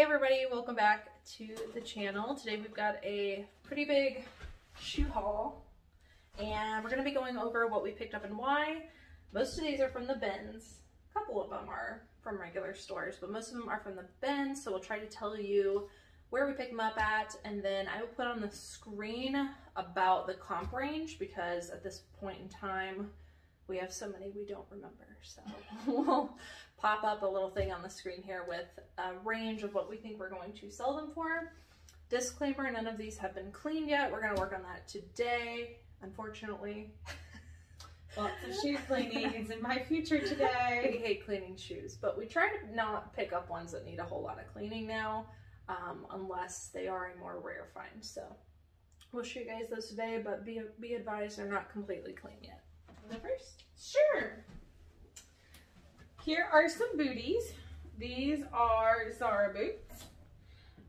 Hey everybody, welcome back to the channel. Today we've got a pretty big shoe haul and we're going to be going over what we picked up and why. Most of these are from the bins. A couple of them are from regular stores, but most of them are from the bins, so we'll try to tell you where we pick them up at and then I will put on the screen about the comp range because at this point in time we have so many we don't remember. So we'll pop up a little thing on the screen here with a range of what we think we're going to sell them for. Disclaimer, none of these have been cleaned yet. We're gonna work on that today, unfortunately. Lots of shoe cleaning is in my future today. we hate cleaning shoes, but we try to not pick up ones that need a whole lot of cleaning now, um, unless they are a more rare find. So we'll show you guys those today, but be, be advised they're not completely clean yet. The first? Sure. Here are some booties. These are Zara boots.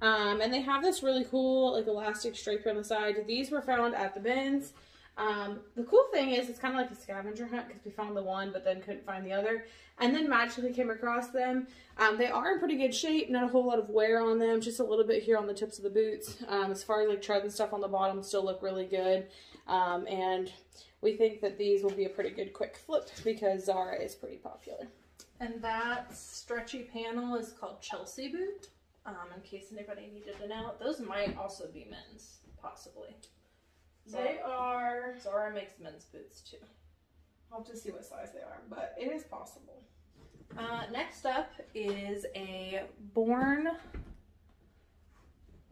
Um, and they have this really cool like elastic stripe on the side. These were found at the bins. Um, the cool thing is it's kind of like a scavenger hunt because we found the one but then couldn't find the other and then magically came across them. Um, they are in pretty good shape, not a whole lot of wear on them, just a little bit here on the tips of the boots. Um, as far as like tread and stuff on the bottom still look really good. Um, and we think that these will be a pretty good quick flip because Zara is pretty popular. And that stretchy panel is called Chelsea boot, um, in case anybody needed to know. Those might also be men's, possibly. They are, Zara makes men's boots too. I'll have to see what size they are, but it is possible. Uh, next up is a Born.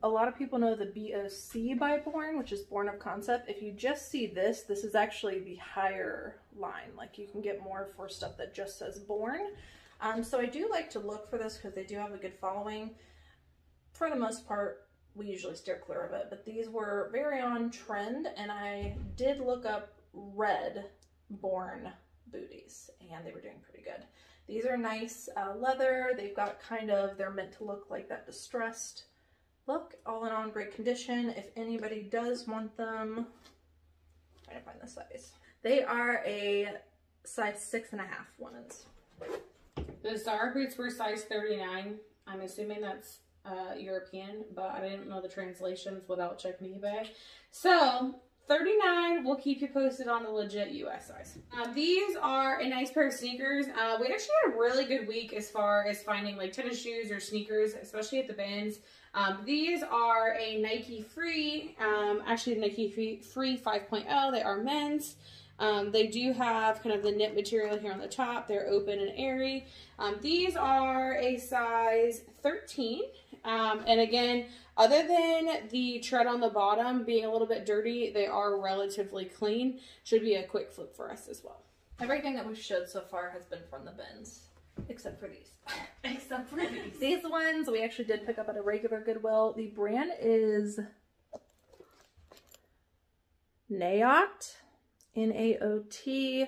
A lot of people know the BOC by Born, which is Born of Concept. If you just see this, this is actually the higher line. Like you can get more for stuff that just says Born. Um, so I do like to look for this because they do have a good following. For the most part, we usually steer clear of it, but these were very on trend and I did look up red Born booties and they were doing pretty good. These are nice uh, leather. They've got kind of, they're meant to look like that distressed look. All in all, in great condition. If anybody does want them, I'm trying to find the size. They are a size six and a half women's. The Zara boots were size 39. I'm assuming that's uh, European, but I didn't know the translations without checking eBay. So 39, we'll keep you posted on the legit US size. Uh, these are a nice pair of sneakers. Uh, we actually had a really good week as far as finding like tennis shoes or sneakers, especially at the bins. Um, these are a Nike Free, um, actually Nike Free, Free 5.0. They are men's. Um, they do have kind of the knit material here on the top. They're open and airy. Um, these are a size 13. Um, and again, other than the tread on the bottom being a little bit dirty, they are relatively clean. Should be a quick flip for us as well. Everything that we've showed so far has been from the bins, except for these. Except for these. These ones we actually did pick up at a regular Goodwill. The brand is Naot, N-A-O-T.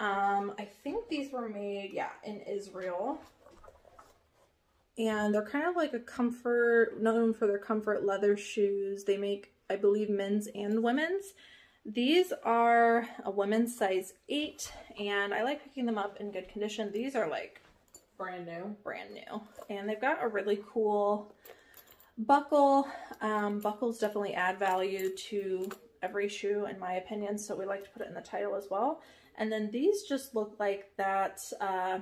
Um, I think these were made, yeah, in Israel. And they're kind of like a comfort, known for their comfort leather shoes. They make, I believe, men's and women's. These are a women's size 8, and I like picking them up in good condition. These are like Brand new. brand new. And they've got a really cool buckle. Um, buckles definitely add value to every shoe in my opinion, so we like to put it in the title as well. And then these just look like that, uh,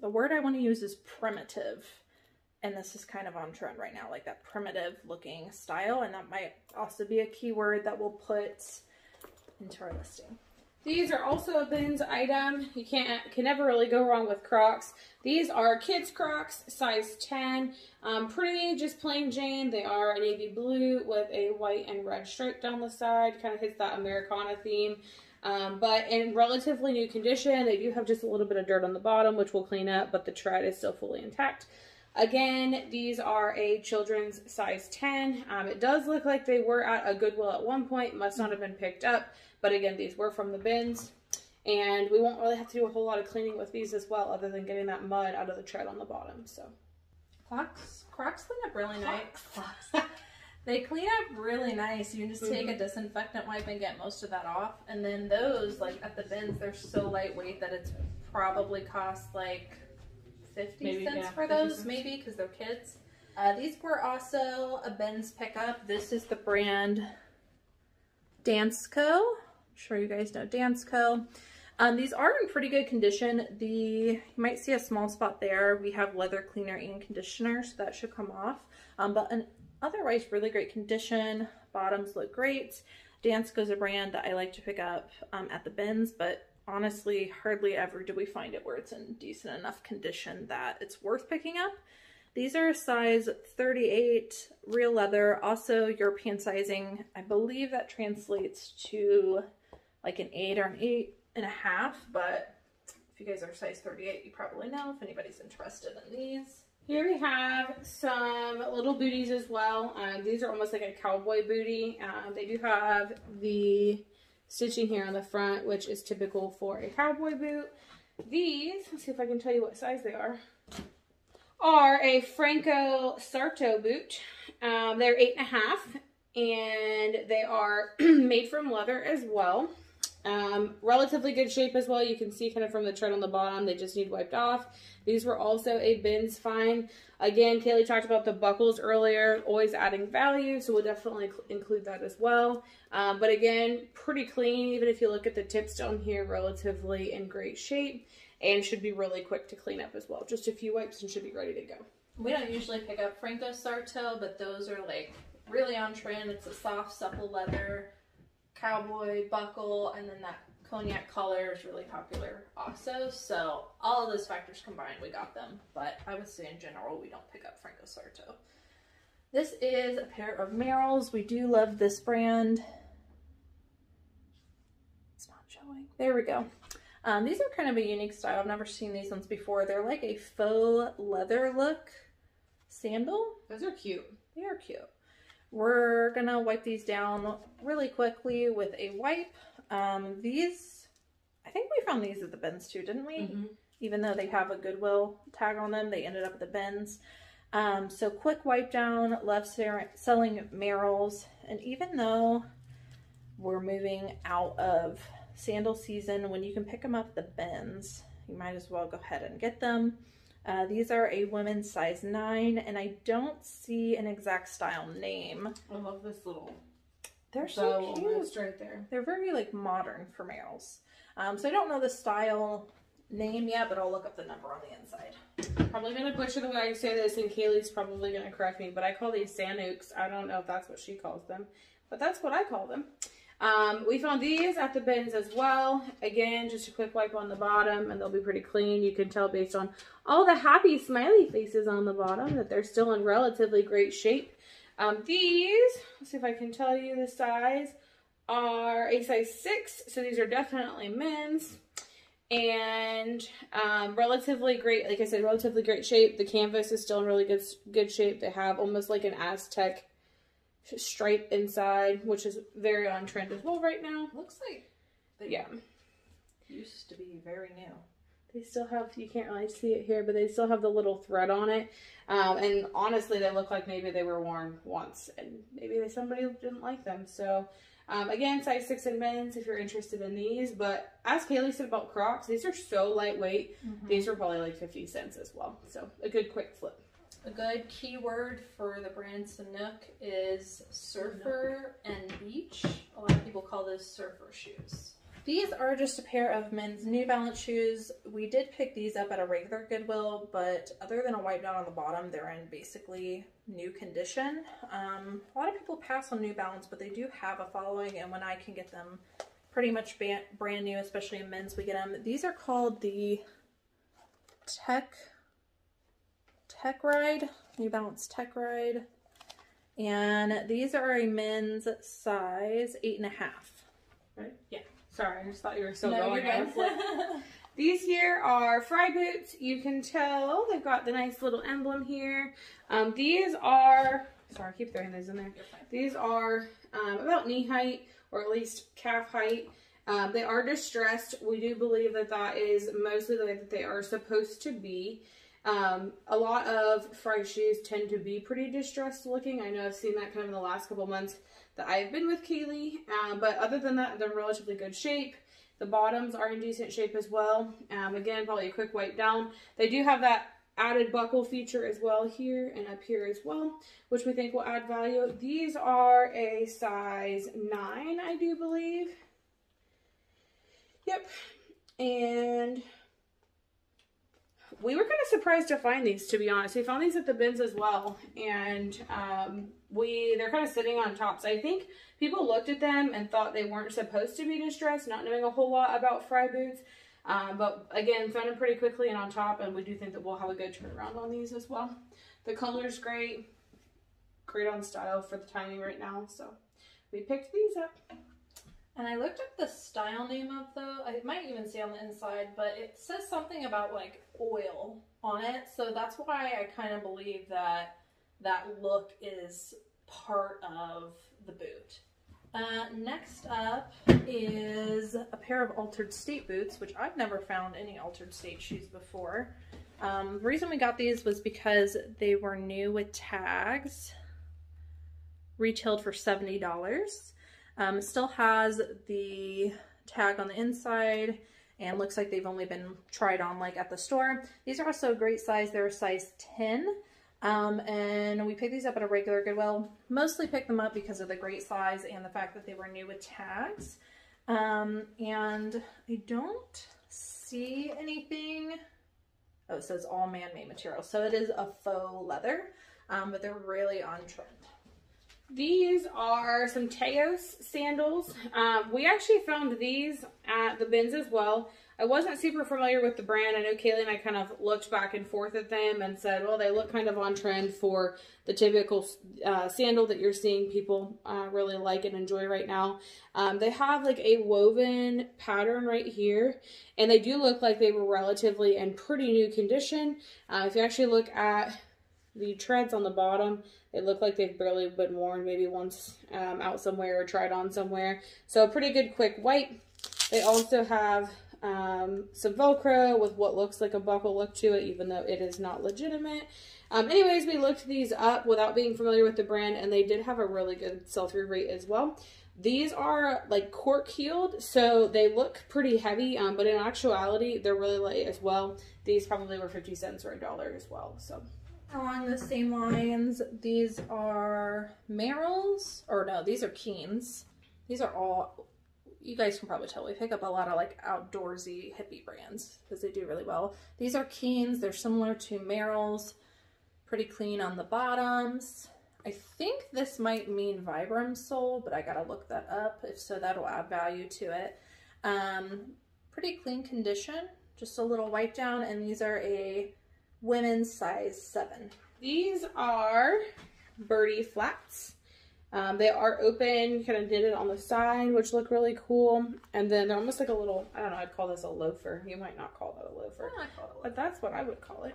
the word I want to use is primitive. And this is kind of on trend right now, like that primitive looking style. And that might also be a keyword that we'll put into our listing. These are also a bins item. You can't can never really go wrong with Crocs. These are kids Crocs, size 10. Um, pretty just plain Jane. They are navy blue with a white and red stripe down the side. Kind of hits that Americana theme. Um, but in relatively new condition, they do have just a little bit of dirt on the bottom, which we'll clean up, but the tread is still fully intact. Again, these are a children's size 10. Um, it does look like they were at a Goodwill at one point, must not have been picked up. But again, these were from the bins. And we won't really have to do a whole lot of cleaning with these as well, other than getting that mud out of the tread on the bottom. So Crocs, Crocs clean up really nice. They clean up really nice. You can just take a disinfectant wipe and get most of that off. And then those, like at the bins, they're so lightweight that it's probably cost like 50 Maybe, cents yeah, for 50 those, cents. maybe, because they're kids. Uh, these were also a Ben's pickup. This is the brand Dansko. I'm sure you guys know Dansko. Um, these are in pretty good condition. The You might see a small spot there. We have leather cleaner and conditioner, so that should come off. Um, but an otherwise really great condition. Bottoms look great. Dansko is a brand that I like to pick up um, at the bins, but honestly, hardly ever do we find it where it's in decent enough condition that it's worth picking up. These are a size 38 real leather, also European sizing. I believe that translates to like an eight or an eight and a half, but if you guys are size 38, you probably know if anybody's interested in these. Here we have some little booties as well. Uh, these are almost like a cowboy booty. Uh, they do have the stitching here on the front, which is typical for a cowboy boot. These, let's see if I can tell you what size they are, are a Franco Sarto boot. Um, they're eight and a half, and they are made from leather as well. Um, relatively good shape as well. You can see kind of from the tread on the bottom, they just need wiped off. These were also a Ben's find. Again, Cayley talked about the buckles earlier, always adding value, so we'll definitely include that as well. Um, but again, pretty clean, even if you look at the tips down here, relatively in great shape, and should be really quick to clean up as well. Just a few wipes and should be ready to go. We don't usually pick up Franco Sarto, but those are like really on trend. It's a soft, supple leather cowboy buckle, and then that cognac color is really popular also. So all of those factors combined, we got them. But I would say in general, we don't pick up Franco Sarto. This is a pair of Merrells. We do love this brand. It's not showing. There we go. Um, these are kind of a unique style. I've never seen these ones before. They're like a faux leather look sandal. Those are cute. They are cute. We're gonna wipe these down really quickly with a wipe. Um, these, I think we found these at the bins too, didn't we? Mm -hmm. Even though they have a Goodwill tag on them, they ended up at the bins. Um, so quick wipe down, love selling Merrells. And even though we're moving out of sandal season, when you can pick them up the bins, you might as well go ahead and get them. Uh, these are a women's size 9, and I don't see an exact style name. I love this little They're so cute. right there. They're very, like, modern for males. Um, so I don't know the style name yet, but I'll look up the number on the inside. Probably going to butcher the way I say this, and Cayley's probably going to correct me, but I call these Sanuks. I don't know if that's what she calls them, but that's what I call them. Um, we found these at the bins as well. Again, just a quick wipe on the bottom and they'll be pretty clean. You can tell based on all the happy smiley faces on the bottom that they're still in relatively great shape. Um, these, let's see if I can tell you the size, are a size 6. So these are definitely men's. And um, relatively great, like I said, relatively great shape. The canvas is still in really good, good shape. They have almost like an Aztec stripe inside, which is very on trend as well right now. Looks like they yeah. used to be very new. They still have, you can't really see it here, but they still have the little thread on it. Um, and honestly, they look like maybe they were worn once and maybe somebody didn't like them. So um, again, size 6 in men's if you're interested in these. But as Cayley said about Crocs, these are so lightweight. Mm -hmm. These are probably like 50 cents as well. So a good quick flip. A good keyword for the brand Sanuk is surfer and beach. A lot of people call those surfer shoes. These are just a pair of men's New Balance shoes. We did pick these up at a regular Goodwill, but other than a wipe down on the bottom, they're in basically new condition. Um, a lot of people pass on New Balance, but they do have a following, and when I can get them pretty much brand new, especially in men's, we get them. These are called the Tech Tech Ride, New Balance Tech Ride. And these are a men's size eight and a half. Right? Yeah. Sorry, I just thought you were still no, going. These here are Frye boots. You can tell they've got the nice little emblem here. Um, these are, sorry, I keep throwing those in there. These are um, about knee height or at least calf height. Um, they are distressed. We do believe that that is mostly the way that they are supposed to be. Um, a lot of Frye shoes tend to be pretty distressed looking. I know I've seen that kind of in the last couple months that I've been with Cayley. Um, but other than that, they're relatively good shape. The bottoms are in decent shape as well. Um, again, probably a quick wipe down. They do have that added buckle feature as well here and up here as well, which we think will add value. These are a size 9, I do believe. Yep. And we were kind of surprised to find these, to be honest. We found these at the bins as well. And um, we they're kind of sitting on tops. I think people looked at them and thought they weren't supposed to be distressed, not knowing a whole lot about Frye boots. Um, but again, found them pretty quickly and on top, and we do think that we'll have a good turnaround on these as well. The color's great, great on style for the timing right now, so we picked these up. And I looked up the style name of the, I might even see on the inside, but it says something about like oil on it. So that's why I kind of believe that that look is part of the boot. Uh, next up is a pair of Altar'd State boots, which I've never found any Altar'd State shoes before. Um, the reason we got these was because they were new with tags, retailed for $70. Um, still has the tag on the inside and looks like they've only been tried on like at the store. These are also a great size. They're a size 10. Um, and we picked these up at a regular Goodwill. Mostly picked them up because of the great size and the fact that they were new with tags. Um, and I don't see anything. Oh, it says all man-made material. So it is a faux leather, um, but they're really on trend. These are some Teos sandals. Um, we actually found these at the bins as well. I wasn't super familiar with the brand. I know Cayley and I kind of looked back and forth at them and said, well, they look kind of on trend for the typical uh, sandal that you're seeing people uh, really like and enjoy right now. Um, they have like a woven pattern right here, and they do look like they were relatively in pretty new condition. Uh, if you actually look at the treads on the bottom, they look like they've barely been worn maybe once um, out somewhere or tried on somewhere. So a pretty good quick wipe. They also have um, some Velcro with what looks like a buckle look to it, even though it is not legitimate. Um, anyways, we looked these up without being familiar with the brand, and they did have a really good sell-through rate as well. These are like cork heeled, so they look pretty heavy, um, but in actuality, they're really light as well. These probably were 50 cents or a dollar as well, so. Along the same lines, these are Merrells, or no, these are Keens. These are all you guys can probably tell we pick up a lot of like outdoorsy hippie brands because they do really well. These are Keens. They're similar to Merrell's. Pretty clean on the bottoms. I think this might mean Vibram sole, but I gotta look that up. If so, that'll add value to it. Um, pretty clean condition. Just a little wipe down, and these are a women's size 7. These are Birdie flats. Um, they are open, kind of knitted on the side, which look really cool. And then they're almost like a little, I don't know, I'd call this a loafer. You might not call that a loafer, but that's what I would call it.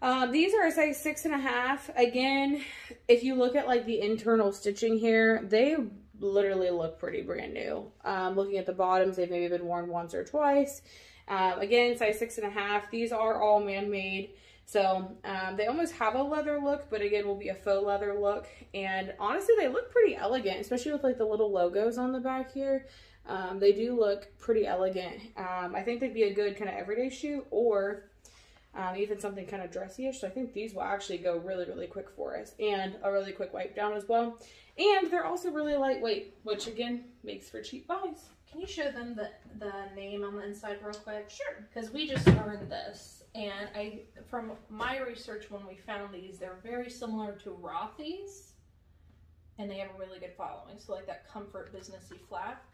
Um, these are a size six and a half. Again, if you look at like the internal stitching here, they literally look pretty brand new. Um, looking at the bottoms, they've maybe been worn once or twice. Um, again, size six and a half. These are all man-made. So um, they almost have a leather look, but again, will be a faux leather look. And honestly, they look pretty elegant, especially with like the little logos on the back here. Um, they do look pretty elegant. Um, I think they'd be a good kind of everyday shoe or um, even something kind of dressy-ish. So I think these will actually go really, really quick for us and a really quick wipe down as well. And they're also really lightweight, which again, makes for cheap buys. Can you show them the, the name on the inside real quick? Sure. Because we just learned this. And I, from my research when we found these, they're very similar to Rothy's. And they have a really good following. So like that comfort businessy flap.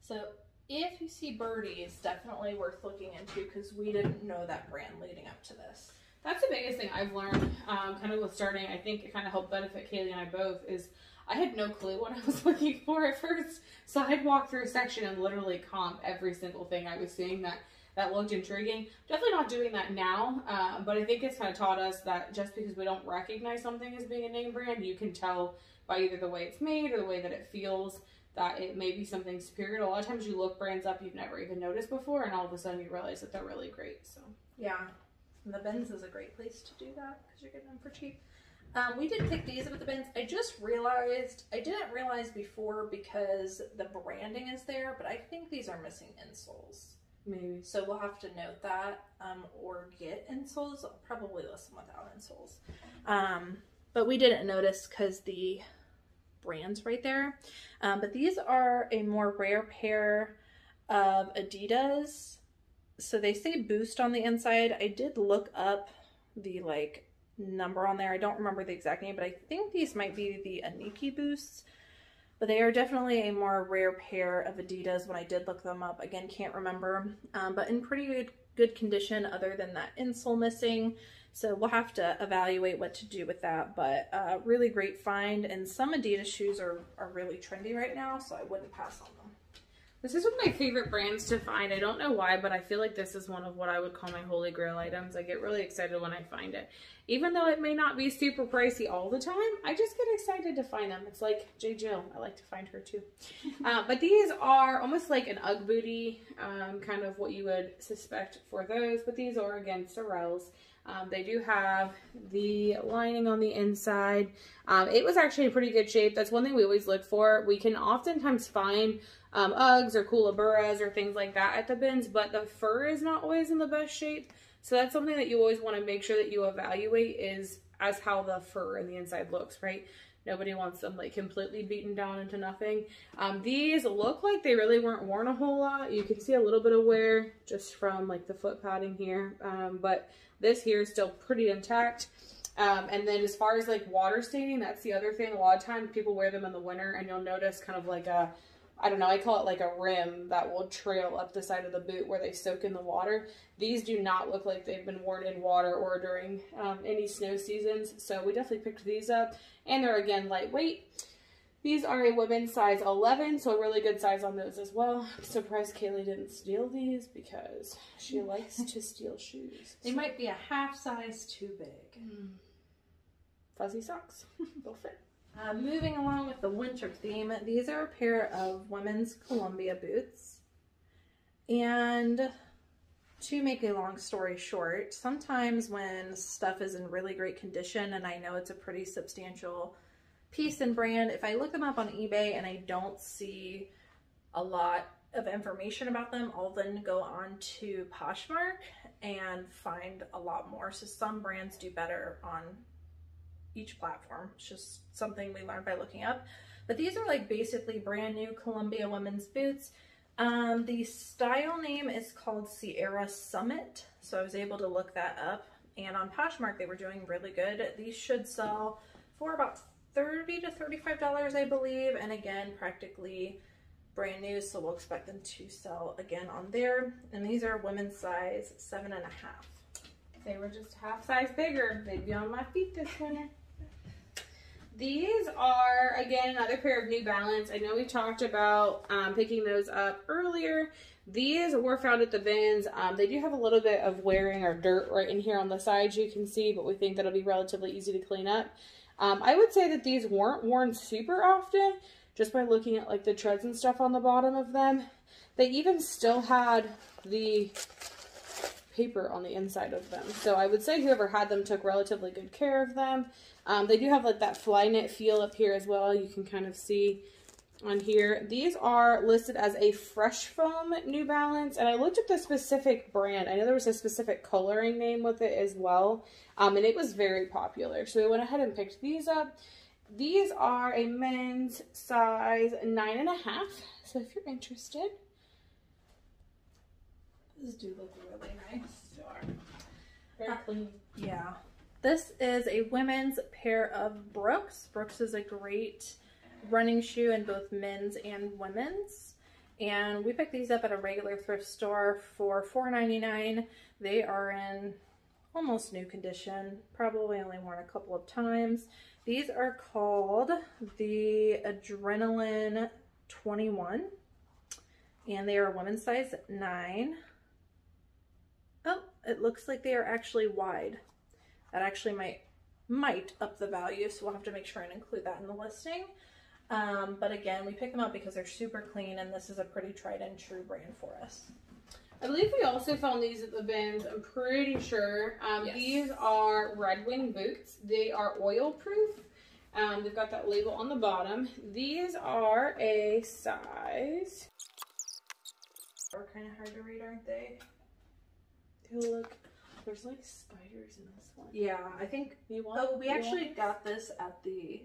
So if you see Birdie, it's definitely worth looking into because we didn't know that brand leading up to this. That's the biggest thing I've learned, um, kind of with starting. I think it kind of helped benefit Cayley and I both is I had no clue what I was looking for at first. So I'd walk through a section and literally comp every single thing I was seeing that that looked intriguing. Definitely not doing that now, uh, but I think it's kind of taught us that just because we don't recognize something as being a name brand, you can tell by either the way it's made or the way that it feels that it may be something superior. A lot of times you look brands up you've never even noticed before, and all of a sudden you realize that they're really great. So yeah, and the bins is a great place to do that because you're getting them for cheap. Um, we did pick these up at the bins. I just realized, I didn't realize before because the branding is there, but I think these are missing insoles. Maybe. So we'll have to note that um, or get insoles. I'll probably list them without insoles. Um, but we didn't notice because the brand's right there. Um, but these are a more rare pair of Adidas. So they say Boost on the inside. I did look up the like number on there. I don't remember the exact name, but I think these might be the Aniki Boosts. But they are definitely a more rare pair of Adidas when I did look them up. Again, can't remember, um, but in pretty good, good condition other than that insole missing. So we'll have to evaluate what to do with that, but uh, really great find. And some Adidas shoes are, are really trendy right now, so I wouldn't pass on them. This is one of my favorite brands to find. I don't know why, but I feel like this is one of what I would call my holy grail items. I get really excited when I find it. Even though it may not be super pricey all the time, I just get excited to find them. It's like J. Jill. I like to find her too. uh, but these are almost like an Ugg booty, um, kind of what you would suspect for those. But these are, again, Sorels. Um, they do have the lining on the inside. Um, it was actually in pretty good shape. That's one thing we always look for. We can oftentimes find um, Uggs or Koolaburras or things like that at the bins, but the fur is not always in the best shape. So that's something that you always want to make sure that you evaluate is as how the fur in the inside looks, right? Nobody wants them like completely beaten down into nothing. Um, these look like they really weren't worn a whole lot. You can see a little bit of wear just from like the foot padding here. Um, but this here is still pretty intact. Um, and then as far as like water staining, that's the other thing. A lot of times people wear them in the winter and you'll notice kind of like a I don't know, I call it like a rim that will trail up the side of the boot where they soak in the water. These do not look like they've been worn in water or during um, any snow seasons. So we definitely picked these up. And they're, again, lightweight. These are a women's size 11, so a really good size on those as well. I'm surprised Cayley didn't steal these because she likes to steal shoes. They so. might be a half size too big. Mm. Fuzzy socks. They'll fit. Uh, moving along with the winter theme, these are a pair of women's Columbia boots. And to make a long story short, sometimes when stuff is in really great condition and I know it's a pretty substantial piece and brand, if I look them up on eBay and I don't see a lot of information about them, I'll then go on to Poshmark and find a lot more. So some brands do better on each platform. It's just something we learned by looking up. But these are like basically brand new Columbia women's boots. Um, the style name is called Sierra Summit. So I was able to look that up. And on Poshmark, they were doing really good. These should sell for about 30 to $35, I believe. And again, practically brand new. So we'll expect them to sell again on there. And these are women's size seven and a half. If they were just half size bigger, they'd be on my feet this winter. These are, again, another pair of New Balance. I know we talked about um, picking those up earlier. These were found at the bins. Um, they do have a little bit of wearing or dirt right in here on the sides you can see, but we think that'll be relatively easy to clean up. Um, I would say that these weren't worn super often, just by looking at like the treads and stuff on the bottom of them. They even still had the paper on the inside of them. So I would say whoever had them took relatively good care of them. Um, they do have like that Flyknit feel up here as well. You can kind of see on here. These are listed as a fresh foam New Balance, and I looked at the specific brand. I know there was a specific coloring name with it as well, um, and it was very popular. So we went ahead and picked these up. These are a men's size nine and a half. So if you're interested, these do look really nice. They are. Very clean. Yeah. This is a women's pair of Brooks. Brooks is a great running shoe in both men's and women's. And we picked these up at a regular thrift store for $4.99. They are in almost new condition, probably only worn a couple of times. These are called the Adrenaline 21 and they are women's size 9. Oh, it looks like they are actually wide. That actually might might up the value, so we'll have to make sure and include that in the listing. Um, but again, we pick them up because they're super clean and this is a pretty tried and true brand for us. I believe we also found these at the bins. I'm pretty sure. Um, yes. These are Red Wing boots. They are oil proof. Um, they've got that label on the bottom. These are a size They're kind of hard to read, aren't they? look, there's like spiders in this one. Yeah, I think. You want? Oh, we you actually want got this at the.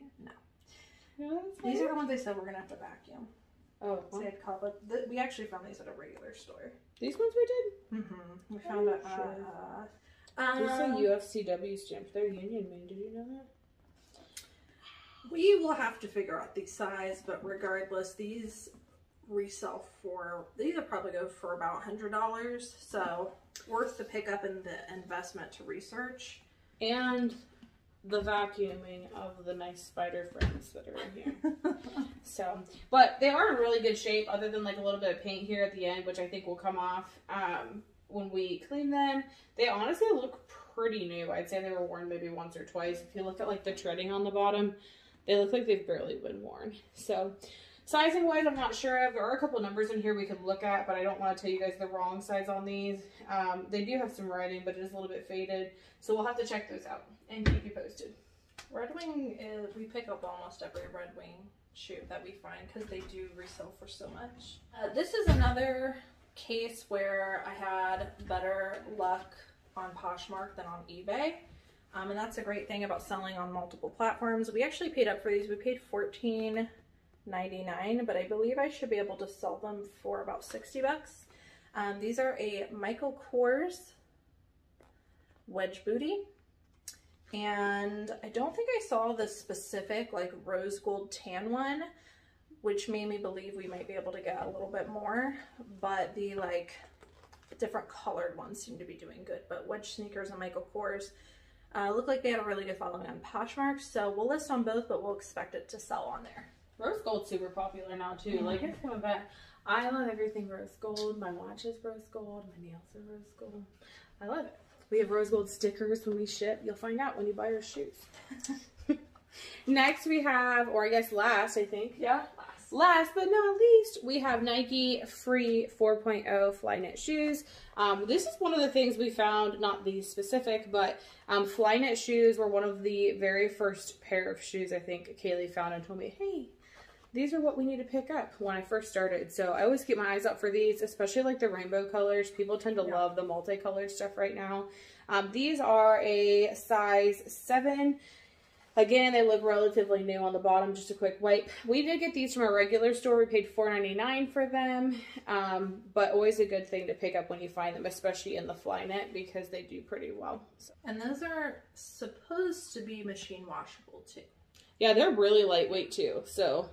No, this? These are the ones they said we're gonna have to vacuum. Oh, So they had called, but th- we actually found these at a regular store. these ones we did. Mm-hmm. We found it. sure. Uh, These are um, UFCW stamps. They're union made. Did you know that? We will have to figure out the size, but regardless, these resell for these will probably go for about hundred dollars. So worth the pickup and the investment to research. And the vacuuming of the nice spider friends that are in here. So, but they are in really good shape, other than like a little bit of paint here at the end, which I think will come off um, when we clean them. They honestly look pretty new. I'd say they were worn maybe once or twice. If you look at like the treading on the bottom, they look like they've barely been worn. So, sizing wise, I'm not sure of. There are a couple numbers in here we could look at, but I don't want to tell you guys the wrong size on these. Um, they do have some writing, but it is a little bit faded. So, we'll have to check those out and keep you posted. Red Wing is we pick up almost every Red Wing shoe that we find because they do resell for so much. Uh, this is another case where I had better luck on Poshmark than on eBay. Um, and that's a great thing about selling on multiple platforms. We actually paid up for these. We paid fourteen ninety nine, but I believe I should be able to sell them for about 60 bucks. Um, these are a Michael Kors wedge booty. And I don't think I saw the specific like rose gold tan one, which made me believe we might be able to get a little bit more. But the like different colored ones seem to be doing good. But wedge sneakers and Michael Kors uh, look like they had a really good following on Poshmark. So we'll list on both, but we'll expect it to sell on there. Rose gold's super popular now too. Like it's coming back. I love everything rose gold. My watch is rose gold. My nails are rose gold. I love it. We have rose gold stickers when we ship. You'll find out when you buy our shoes. Next we have, or I guess last, I think. Yeah. Last but not least, we have Nike Free 4.0 Flyknit shoes. Um, this is one of the things we found, not the specific, but um, Flyknit shoes were one of the very first pair of shoes I think Cayley found and told me, hey, these are what we need to pick up when I first started. So I always keep my eyes out for these, especially like the rainbow colors. People tend to Yeah. love the multicolored stuff right now. Um, these are a size 7. Again, they look relatively new on the bottom. Just a quick wipe. We did get these from a regular store. We paid $4.99 for them, um, but always a good thing to pick up when you find them, especially in the Flyknit because they do pretty well. So, And those are supposed to be machine washable too. yeah, they're really lightweight too. So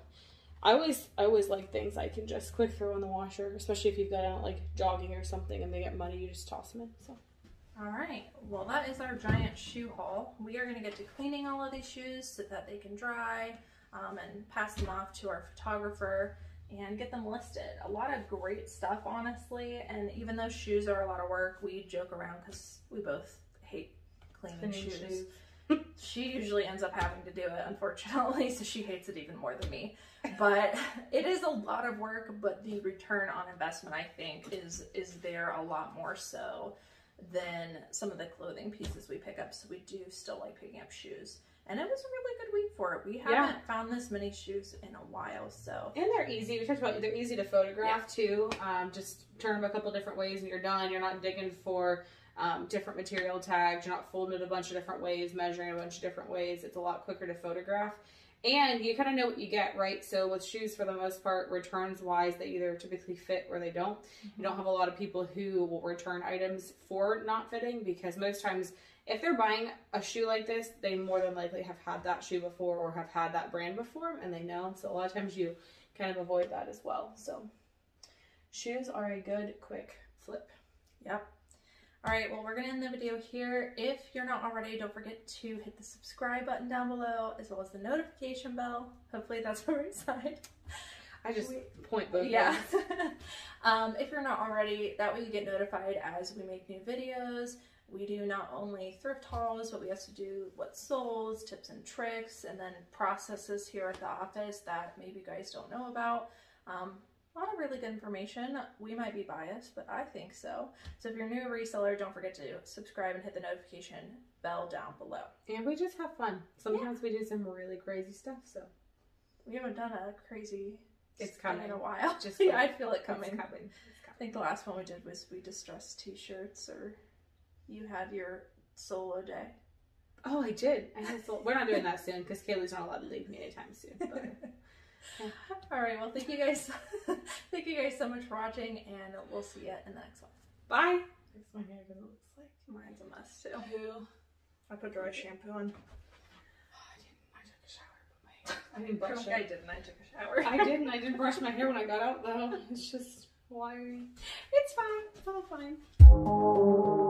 I always I always like things I can just quick throw in the washer, especially if you've got out like jogging or something and they get muddy, you just toss them in. So All right, well that is our giant shoe haul. We are gonna get to cleaning all of these shoes so that they can dry um, and pass them off to our photographer and get them listed. A lot of great stuff, honestly, and even though shoes are a lot of work, we joke around because we both hate cleaning Cleaning shoes. shoes. She usually ends up having to do it, unfortunately, so she hates it even more than me. But it is a lot of work, but the return on investment, I think, is is there a lot more so than some of the clothing pieces we pick up. So we do still like picking up shoes. And it was a really good week for it. We haven't found this many shoes in a while, so And they're easy. We talked about they're easy to photograph too. Um, just turn them a couple different ways and you're done. You're not digging for um, different material tags. You're not folding it a bunch of different ways, measuring a bunch of different ways. It's a lot quicker to photograph. And you kind of know what you get, right? So with shoes, for the most part, returns wise, they either typically fit or they don't. You don't have a lot of people who will return items for not fitting because most times, if they're buying a shoe like this, they more than likely have had that shoe before or have had that brand before and they know. So a lot of times you kind of avoid that as well. So shoes are a good quick. All right, well, we're going to end the video here. If you're not already, don't forget to hit the subscribe button down below as well as the notification bell. Hopefully that's the right side. I just We- point both Yeah. um, if you're not already, that way you get notified as we make new videos. We do not only thrift hauls, but we also do what soles, tips and tricks, and then processes here at the office that maybe you guys don't know about. Um, a lot of really good information. We might be biased, but I think so. So if you're a new reseller, don't forget to subscribe and hit the notification bell down below. And we just have fun. Sometimes we do some really crazy stuff. So We haven't done a crazy It's coming. in a while. Just yeah, I feel it It's coming. coming. I think the last one we did was we distressed t-shirts or you had your solo day. Oh, I did. I had so, we're not doing that soon because Cayley's not allowed to leave me anytime soon. But All right, well, thank you guys. thank you guys so much for watching, and we'll see you in the next one. bye. Fix my hair because it looks like. Mine's a mess too. Who? I put dry shampoo on. Oh, I didn't. I took a shower. But my hair. I I didn't. I took a shower. I didn't. I didn't brush my hair when I got out though. It's just wiry. It's fine. It's all fine.